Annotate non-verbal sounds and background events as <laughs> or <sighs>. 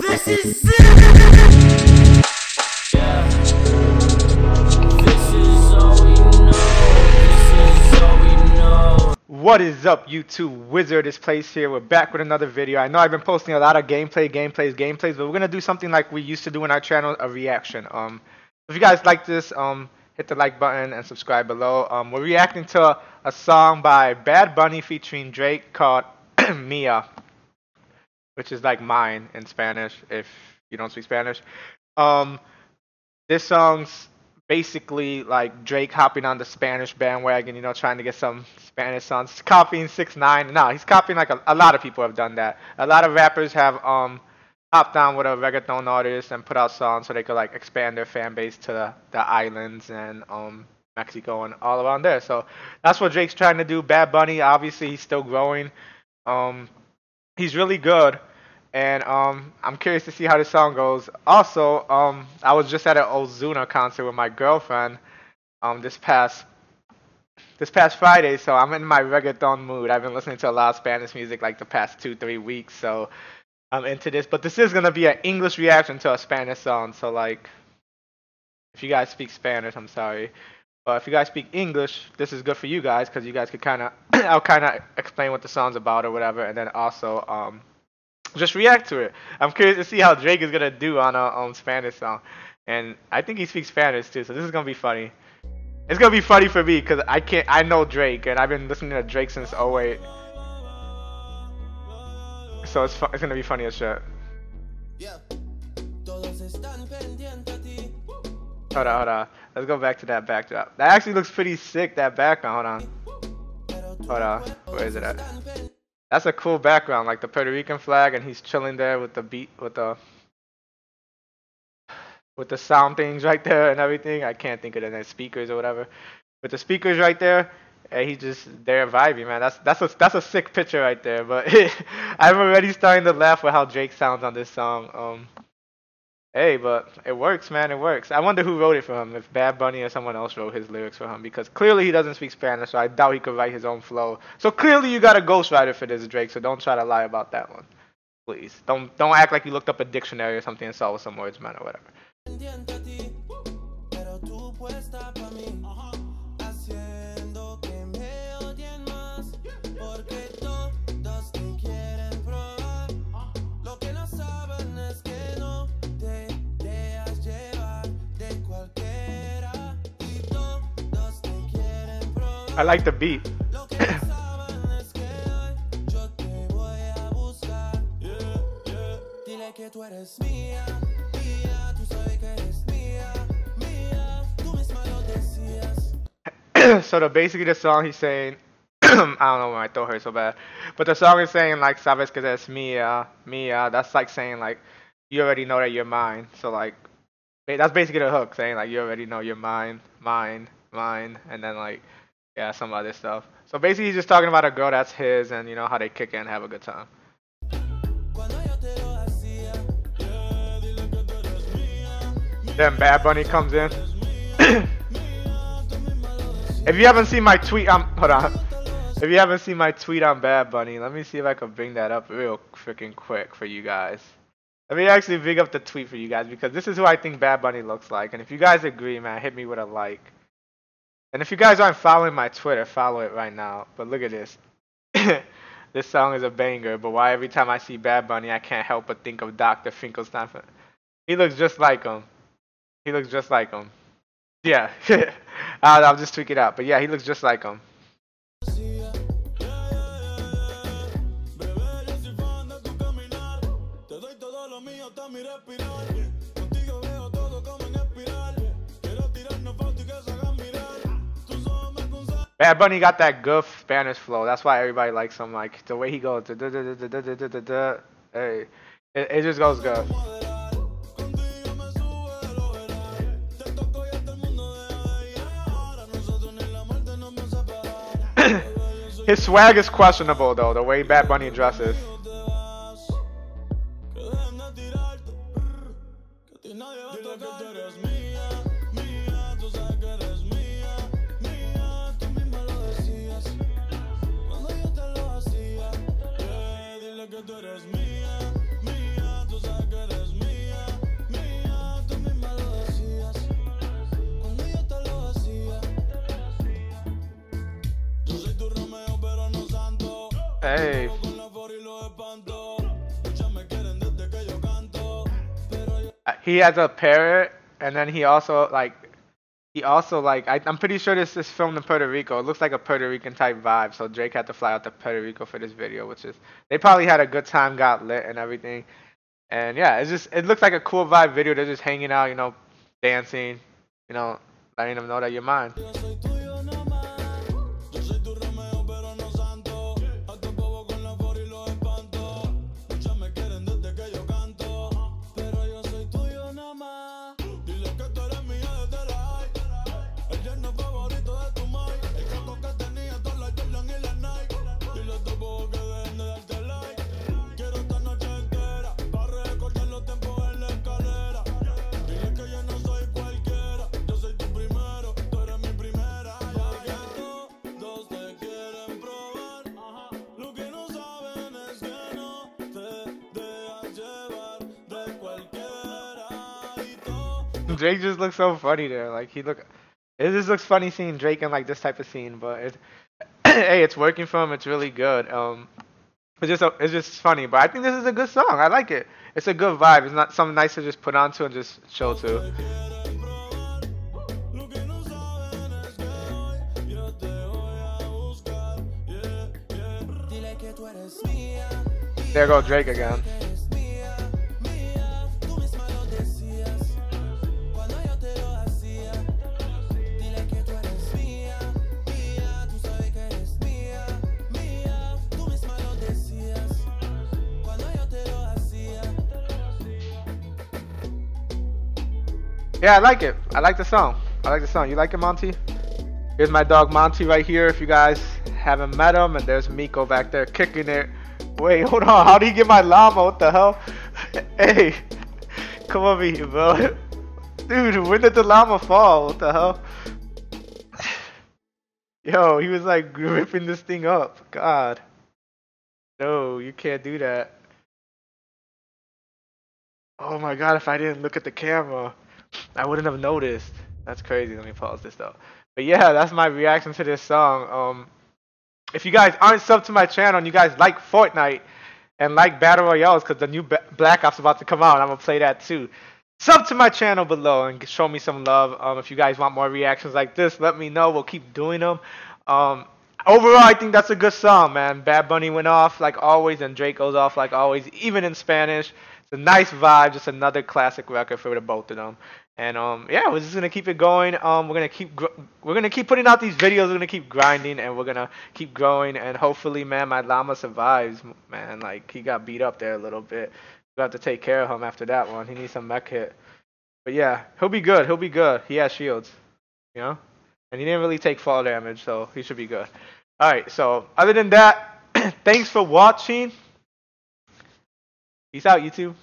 This is it. Yeah. This is all we know. This is all we know. What is up, YouTube? Wizard is Place here. We're back with another video. I know I've been posting a lot of gameplay, gameplays, gameplays, but we're gonna do something like we used to do in our channel, a reaction. Um, if you guys like this, um, hit the like button and subscribe below. Um, we're reacting to a, a song by Bad Bunny featuring Drake called <clears throat> Mia, which is like mine in Spanish. If you don't speak Spanish, um, this song's basically like Drake hopping on the Spanish bandwagon, you know, trying to get some Spanish songs, copying Six Nine. No, he's copying like a, a lot of people have done that. A lot of rappers have um hopped on with a reggaeton artist and put out songs so they could like expand their fan base to the, the islands and um Mexico and all around there. So that's what Drake's trying to do. Bad Bunny, obviously, he's still growing. Um, he's really good and um, I'm curious to see how this song goes. Also, um, I was just at an Ozuna concert with my girlfriend um, this past this past Friday, so I'm in my reggaeton mood. I've been listening to a lot of Spanish music like the past two three weeks, so I'm into this. But this is gonna be an English reaction to a Spanish song, so like, if you guys speak Spanish, I'm sorry. But if you guys speak English, this is good for you guys because you guys could kind of <clears throat> I'll kind of explain what the song's about or whatever, and then also um just react to it. I'm curious to see how Drake is gonna do on a um, Spanish song, and I think he speaks Spanish too, so this is gonna be funny. It's gonna be funny for me because I can't. I know Drake, and I've been listening to Drake since 08. So it's it's gonna be funny as shit. Yeah. Hold on, hold on. Let's go back to that backdrop. That actually looks pretty sick. That background. Hold on. Hold on. Where is it at? That's a cool background, like the Puerto Rican flag, and he's chilling there with the beat, with the, with the sound things right there and everything. I can't think of the name, speakers or whatever. With the speakers right there, and he's just there vibing, man. That's that's a that's a sick picture right there. But <laughs> I'm already starting to laugh with how Drake sounds on this song. Um, hey, but it works, man. It works. I wonder who wrote it for him. If Bad Bunny or someone else wrote his lyrics for him, because clearly he doesn't speak Spanish, so I doubt he could write his own flow. So clearly you got a ghostwriter for this, Drake. So don't try to lie about that one, please. Don't don't act like you looked up a dictionary or something and saw what some words meant or whatever. Tú like the beat. <coughs> so the basically the song he's saying <coughs> I don't know why my throat hurts so bad. But the song is saying like sabes que es mía, mía. That's like saying like you already know that you're mine. So like that's basically the hook saying like you already know you're mine, mine, mine, and then like yeah some other stuff. So basically he's just talking about a girl that's his and you know how they kick and have a good time. Then Bad Bunny comes in. <coughs> if you haven't seen my tweet, um, hold on. If you haven't seen my tweet on Bad Bunny, let me see if I can bring that up real freaking quick for you guys. Let me actually bring up the tweet for you guys because this is who I think Bad Bunny looks like. And if you guys agree, man, hit me with a like. And if you guys aren't following my Twitter, follow it right now. But look at this. <laughs> this song is a banger, but why every time I see Bad Bunny, I can't help but think of Dr. Finkelstein. He looks just like him. He looks just like him. Yeah. <laughs> I'll, I'll just tweak it out. But yeah, he looks just like him. Bad Bunny got that good Spanish flow. That's why everybody likes him. Like the way he goes, duh, duh, duh, duh, duh, duh, duh, duh, duh. hey, it, it just goes good. <coughs> His swag is questionable though. The way Bad Bunny dresses. que tú eres mía, mía, tú sabes que eres mía, mía, tú misma lo decías. Cuando yo te lo decía, yo soy tu Romeo, pero no santo. Hey. Uh, he has a parrot, and then he also like he also like. I, I'm pretty sure this is filmed in Puerto Rico. It looks like a Puerto Rican type vibe. So Drake had to fly out to Puerto Rico for this video, which is they probably had a good time, got lit and everything. And yeah, it's just it looks like a cool vibe video. They're just hanging out, you know, dancing, you know, letting them know that you're mine. <laughs> Drake just looks so funny there. Like he look, it just looks funny seeing Drake in like this type of scene. But it's, <clears throat> hey, it's working for him. It's really good. Um, it's just it's just funny. But I think this is a good song. I like it. It's a good vibe. It's not something nice to just put onto and just chill to. There go Drake que Yeah, I like it. I like the song. I like the song. You like it, Monty? Here's my dog Monty right here. If you guys haven't met him, and there's Miko back there kicking it. Wait, hold on. How do you get my llama? What the hell? <laughs> Hey, come over here, bro. Dude, when did the llama fall? What the hell? <sighs> Yo, he was like ripping this thing up. God. No, you can't do that. Oh my god, if I didn't look at the camera, I wouldn't have noticed. That's crazy. Let me pause this though. But yeah, that's my reaction to this song. Um, if you guys aren't sub to my channel and you guys like Fortnite and like Battle Royales, because the new Black Ops about to come out, I'm gonna play that too. Sub to my channel below and show me some love. Um, if you guys want more reactions like this, let me know. We'll keep doing them. Um, overall, I think that's a good song, man. Bad Bunny went off like always, and Drake goes off like always, even in Spanish. It's a nice vibe, just another classic record for the both of them. And um, yeah, we're just gonna keep it going. Um, we're gonna keep gr- we're gonna keep putting out these videos. We're gonna keep grinding, and we're gonna keep growing. And hopefully, man, my llama survives. Man, like he got beat up there a little bit. We have to take care of him after that one. He needs some mech hit. But yeah, he'll be good. He'll be good. He has shields, you know, and he didn't really take fall damage, so he should be good. All right. So other than that, <clears throat> thanks for watching. Peace out, YouTube.